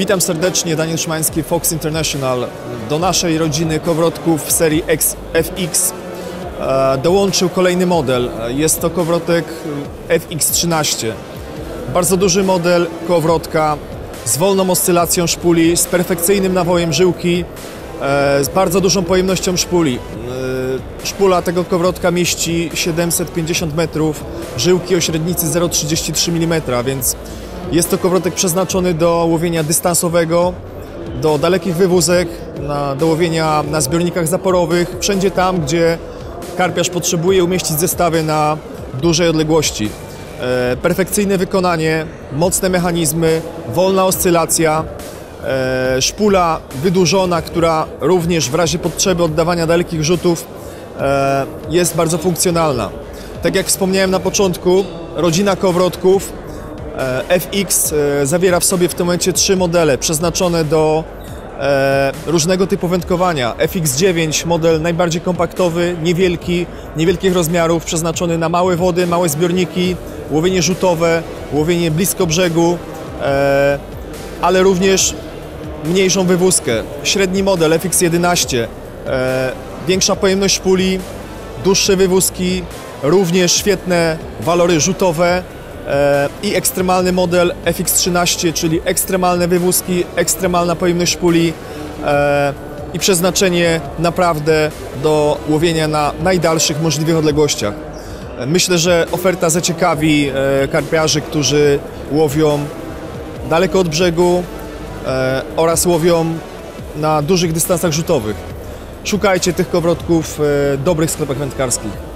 Witam serdecznie, Daniel Szymański, Fox International. Do naszej rodziny kowrotków serii FX e, dołączył kolejny model. Jest to kowrotek FX13. Bardzo duży model kowrotka z wolną oscylacją szpuli, z perfekcyjnym nawojem żyłki, e, z bardzo dużą pojemnością szpuli. E, Szpula tego kowrotka mieści 750 metrów, żyłki o średnicy 0,33 mm, więc jest to kowrotek przeznaczony do łowienia dystansowego, do dalekich wywózek, na, do łowienia na zbiornikach zaporowych, wszędzie tam, gdzie karpiarz potrzebuje umieścić zestawy na dużej odległości. E, perfekcyjne wykonanie, mocne mechanizmy, wolna oscylacja, e, szpula wydłużona, która również w razie potrzeby oddawania dalekich rzutów e, jest bardzo funkcjonalna. Tak jak wspomniałem na początku, rodzina kowrotków FX e, zawiera w sobie w tym momencie trzy modele przeznaczone do e, różnego typu wędkowania. FX9, model najbardziej kompaktowy, niewielki, niewielkich rozmiarów, przeznaczony na małe wody, małe zbiorniki, łowienie rzutowe, łowienie blisko brzegu, e, ale również mniejszą wywózkę. Średni model FX11, e, większa pojemność puli, dłuższe wywózki, również świetne walory rzutowe e, i ekstremalny model FX13, czyli ekstremalne wywózki, ekstremalna pojemność puli e, i przeznaczenie naprawdę do łowienia na najdalszych możliwych odległościach. E, Myślę, że oferta zaciekawi e, karpiarzy, którzy łowią daleko od brzegu e, oraz łowią na dużych dystansach rzutowych. Szukajcie tych kowrotków w e, dobrych sklepach wędkarskich.